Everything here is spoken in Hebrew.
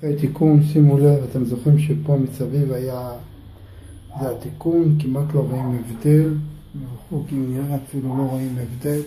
אחרי תיקון, שימו לב, אתם זוכרים שפה מסביב היה, זה התיקון, כמעט לא רואים הבדל, מרחוק אם נראה אפילו לא רואים הבדל.